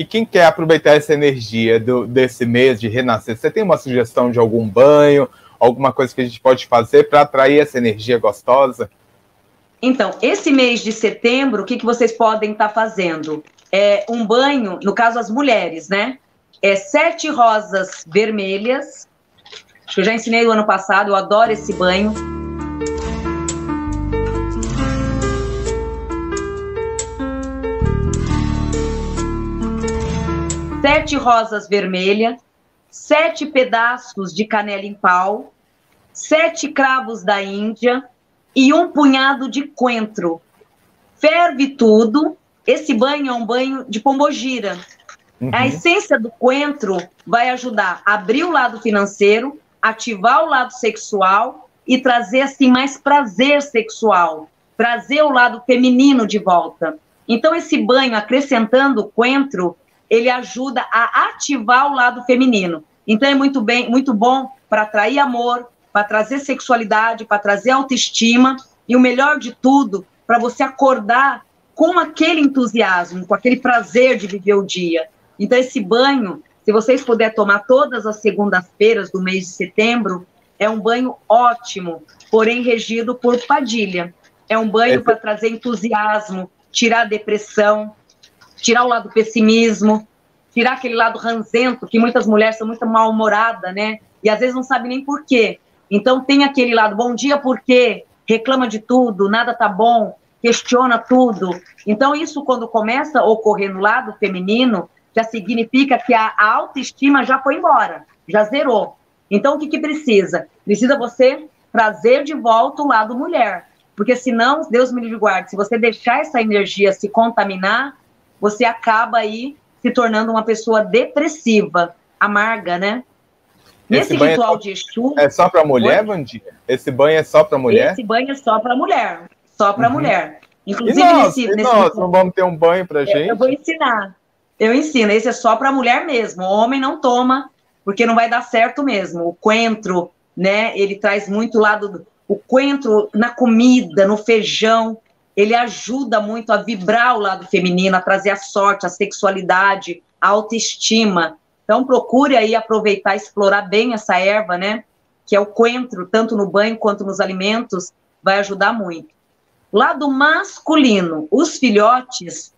E quem quer aproveitar essa energia do, desse mês de renascer, você tem uma sugestão de algum banho, alguma coisa que a gente pode fazer para atrair essa energia gostosa? Então, esse mês de setembro, o que, que vocês podem estar tá fazendo? É um banho, no caso as mulheres, né? É sete rosas vermelhas. Acho que eu já ensinei o ano passado, eu adoro esse banho. Sete rosas vermelhas, sete pedaços de canela em pau, sete cravos da Índia, e um punhado de coentro. Ferve tudo. Esse banho é um banho de pombogira. Uhum. A essência do coentro vai ajudar a abrir o lado financeiro, ativar o lado sexual e trazer assim mais prazer sexual, trazer o lado feminino de volta. Então esse banho acrescentando o coentro, ele ajuda a ativar o lado feminino. Então é muito bem, muito bom para atrair amor, para trazer sexualidade, para trazer autoestima e o melhor de tudo, para você acordar com aquele entusiasmo, com aquele prazer de viver o dia. Então, esse banho, se vocês puderem tomar todas as segundas-feiras do mês de setembro, é um banho ótimo, porém regido por padilha. É um banho para trazer entusiasmo, tirar a depressão, tirar o lado do pessimismo, tirar aquele lado ranzento, que muitas mulheres são muito mal-humoradas, né? E às vezes não sabem nem por quê. Então tem aquele lado, bom dia porque reclama de tudo, nada tá bom, questiona tudo. Então isso quando começa a ocorrer no lado feminino, já significa que a autoestima já foi embora, já zerou. Então o que, que precisa? Precisa você trazer de volta o lado mulher. Porque senão, Deus me livre guarde, se você deixar essa energia se contaminar, você acaba aí se tornando uma pessoa depressiva, amarga, né? Nesse Esse ritual é de Exu. É só para mulher, Vandinha? Esse banho é só para mulher? Esse banho é só para mulher. Só para uhum. mulher. Inclusive, e nós, nesse, e nesse nós não vamos ter um banho para gente? Eu vou ensinar. Eu ensino. Esse é só para mulher mesmo. O homem não toma, porque não vai dar certo mesmo. O coentro, né? Ele traz muito lado. Do, o coentro na comida, no feijão, ele ajuda muito a vibrar o lado feminino, a trazer a sorte, a sexualidade, a autoestima. Então, procure aí aproveitar, explorar bem essa erva, né? Que é o coentro, tanto no banho quanto nos alimentos, vai ajudar muito. Lado masculino, os filhotes,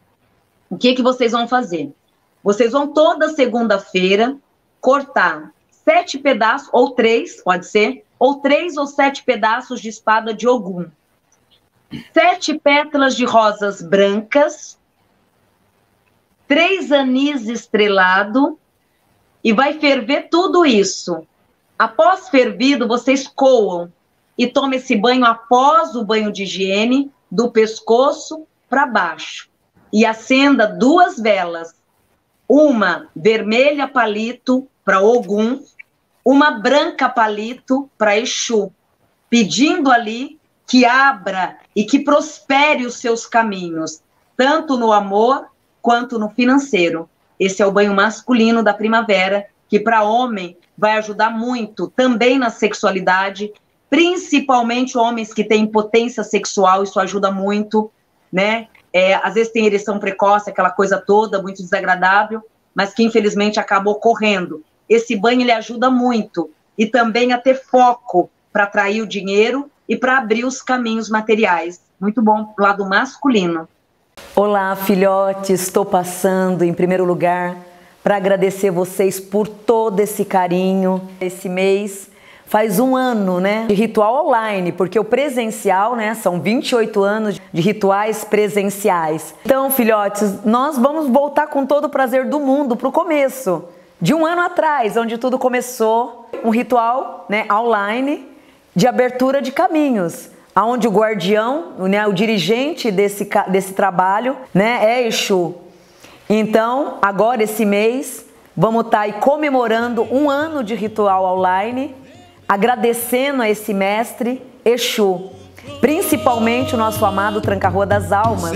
o que, que vocês vão fazer? Vocês vão toda segunda-feira cortar sete pedaços, ou três, pode ser, ou três ou sete pedaços de espada de Ogum. Sete pétalas de rosas brancas, três anis estrelado, e vai ferver tudo isso. Após fervido, vocês coam. E tomem esse banho após o banho de higiene, do pescoço para baixo. E acenda duas velas, uma vermelha palito para Ogum, uma branca palito para Exu, pedindo ali que abra e que prospere os seus caminhos, tanto no amor quanto no financeiro. Esse é o banho masculino da primavera, que para homem vai ajudar muito também na sexualidade, principalmente homens que têm impotência sexual, isso ajuda muito, né? É, às vezes tem ereção precoce, aquela coisa toda muito desagradável, mas que infelizmente acaba ocorrendo. Esse banho ele ajuda muito e também a ter foco para atrair o dinheiro e para abrir os caminhos materiais. Muito bom lado masculino. Olá, filhotes. Estou passando, em primeiro lugar, para agradecer vocês por todo esse carinho. Esse mês faz um ano, né, de ritual online, porque o presencial, né, são 28 anos de rituais presenciais. Então, filhotes, nós vamos voltar com todo o prazer do mundo para o começo, de um ano atrás, onde tudo começou, um ritual, né, online de abertura de caminhos aonde o guardião, né, o dirigente desse, desse trabalho, né, é Exu. Então, agora esse mês, vamos estar tá aí comemorando um ano de ritual online, agradecendo a esse mestre Exu, principalmente o nosso amado Tranca-Rua das Almas.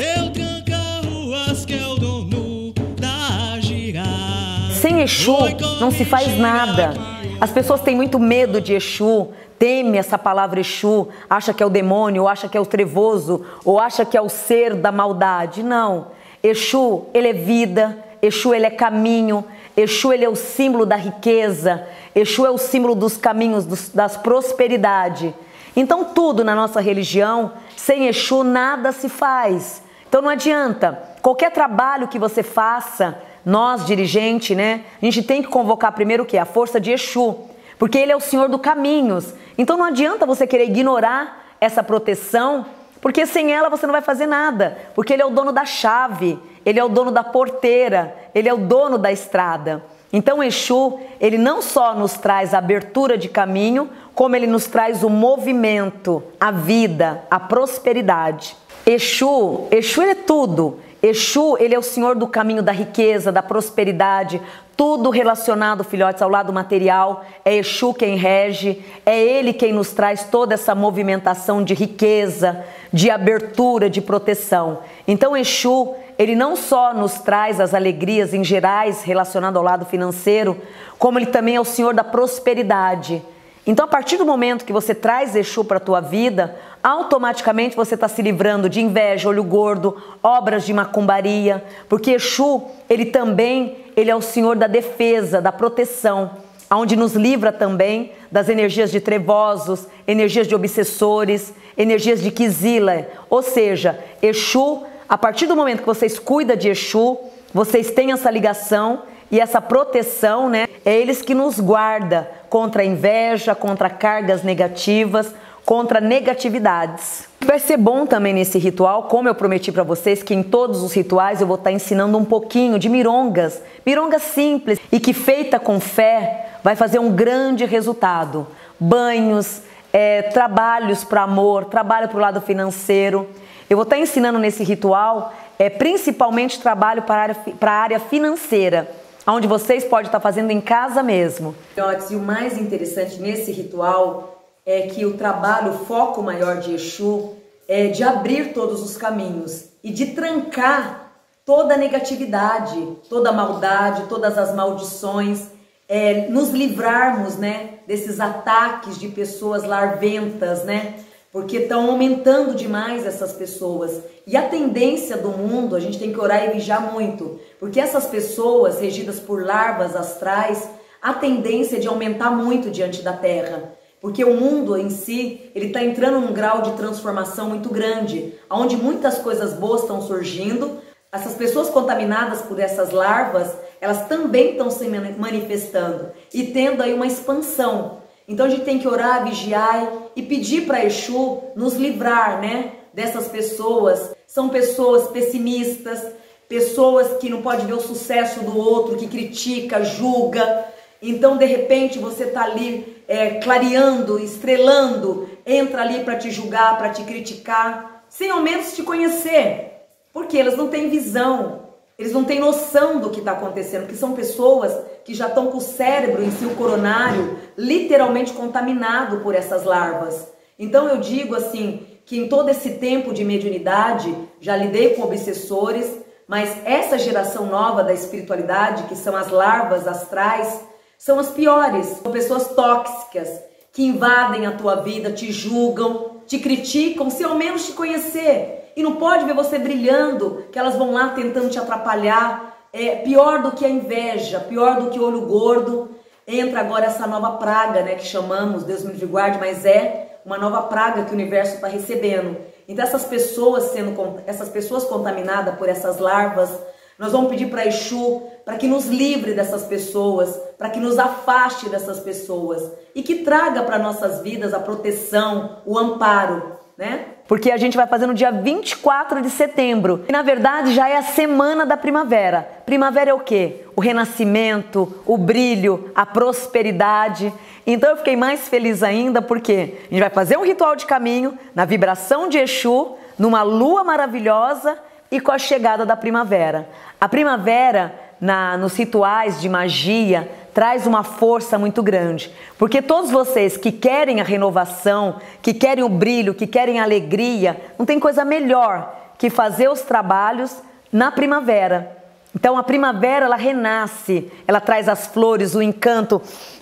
Sem Exu não se faz nada. As pessoas têm muito medo de Exu, teme essa palavra Exu, acha que é o demônio, ou acha que é o trevoso, ou acha que é o ser da maldade. Não. Exu, ele é vida, Exu ele é caminho, Exu ele é o símbolo da riqueza, Exu é o símbolo dos caminhos dos, das prosperidade. Então tudo na nossa religião, sem Exu nada se faz. Então não adianta, qualquer trabalho que você faça, nós dirigente, né, a gente tem que convocar primeiro o que? A força de Exu, porque ele é o Senhor dos caminhos. Então não adianta você querer ignorar essa proteção, porque sem ela você não vai fazer nada, porque ele é o dono da chave, ele é o dono da porteira, ele é o dono da estrada. Então Exu, ele não só nos traz a abertura de caminho, como ele nos traz o movimento, a vida, a prosperidade. Exu, Exu é tudo. Exu, ele é o senhor do caminho da riqueza, da prosperidade, tudo relacionado, filhotes, ao lado material. É Exu quem rege, é ele quem nos traz toda essa movimentação de riqueza, de abertura, de proteção. Então, Exu, ele não só nos traz as alegrias em gerais relacionado ao lado financeiro, como ele também é o senhor da prosperidade. Então, a partir do momento que você traz Exu para a tua vida, automaticamente você está se livrando de inveja, olho gordo, obras de macumbaria, porque Exu, ele também, ele é o Senhor da defesa, da proteção, aonde nos livra também das energias de trevosos, energias de obsessores, energias de quizila, ou seja, Exu, a partir do momento que vocês cuidam de Exu, vocês têm essa ligação e essa proteção, né? É eles que nos guarda contra a inveja, contra cargas negativas, contra negatividades. Vai ser bom também nesse ritual, como eu prometi para vocês, que em todos os rituais eu vou estar tá ensinando um pouquinho de mirongas, mirongas simples e que feita com fé vai fazer um grande resultado. Banhos, é, trabalhos para amor, trabalho para o lado financeiro. Eu vou estar tá ensinando nesse ritual é, principalmente trabalho para a área, área financeira onde vocês podem estar fazendo em casa mesmo. E o mais interessante nesse ritual é que o trabalho, o foco maior de Exu é de abrir todos os caminhos e de trancar toda a negatividade, toda a maldade, todas as maldições, é, nos livrarmos, né, desses ataques de pessoas larventas, né, porque estão aumentando demais essas pessoas. E a tendência do mundo, a gente tem que orar e vigiar muito, porque essas pessoas regidas por larvas astrais, a tendência é de aumentar muito diante da Terra. Porque o mundo em si, ele está entrando num grau de transformação muito grande, onde muitas coisas boas estão surgindo. Essas pessoas contaminadas por essas larvas, elas também estão se manifestando e tendo aí uma expansão. Então a gente tem que orar, vigiar e pedir para Exu nos livrar, né, dessas pessoas. São pessoas pessimistas, pessoas que não pode ver o sucesso do outro, que critica, julga. Então, de repente, você está ali é, clareando, estrelando, entra ali para te julgar, para te criticar, sem ao menos te conhecer. Porque elas não têm visão, eles não têm noção do que está acontecendo, porque são pessoas que já estão com o cérebro em si, o coronário, literalmente contaminado por essas larvas. Então eu digo assim, que em todo esse tempo de mediunidade, já lidei com obsessores, mas essa geração nova da espiritualidade, que são as larvas astrais, são as piores. São pessoas tóxicas que invadem a tua vida, te julgam, te criticam, se ao menos te conhecer e não pode ver você brilhando, que elas vão lá tentando te atrapalhar. É pior do que a inveja, pior do que o olho gordo. Entra agora essa nova praga, né, que chamamos, Deus me livre guarde, mas é uma nova praga que o universo está recebendo. Então essas pessoas sendo essas pessoas contaminadas por essas larvas, nós vamos pedir para Exu para que nos livre dessas pessoas, para que nos afaste dessas pessoas e que traga para nossas vidas a proteção, o amparo, né? Porque a gente vai fazer no dia 24 de setembro. E na verdade já é a semana da primavera. Primavera é o quê? O renascimento, o brilho, a prosperidade. Então eu fiquei mais feliz ainda porque a gente vai fazer um ritual de caminho na vibração de Exu, numa lua maravilhosa e com a chegada da primavera. A primavera, na, nos rituais de magia, traz uma força muito grande. Porque todos vocês que querem a renovação, que querem o brilho, que querem a alegria, não tem coisa melhor que fazer os trabalhos na primavera. Então a primavera ela renasce, ela traz as flores, o encanto,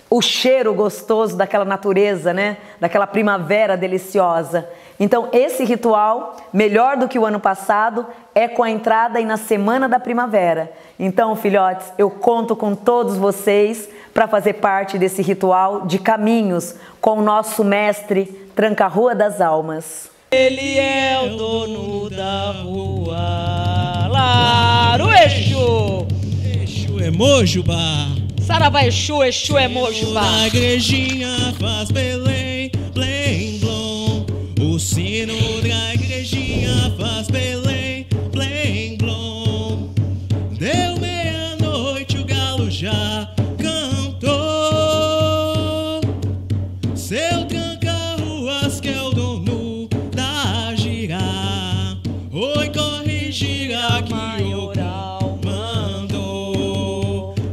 o cheiro gostoso daquela natureza, né? Daquela primavera deliciosa. Então, esse ritual, melhor do que o ano passado, é com a entrada e na semana da primavera. Então, filhotes, eu conto com todos vocês para fazer parte desse ritual de caminhos com o nosso mestre Tranca-Rua das Almas. Ele é o dono da rua. Laro Exu. Exu é Mojubá. Saravá Exu, Exu é Mojubá. A igrejinha faz beleza.